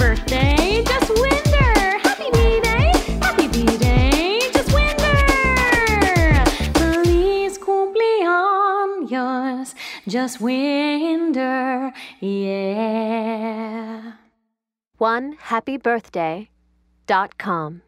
birthday, Jess Winder! Happy B-Day! Happy B-Day, Jess Winder! Feliz cumpleaños, Jess Winder, yeah. One happy birthday dot com.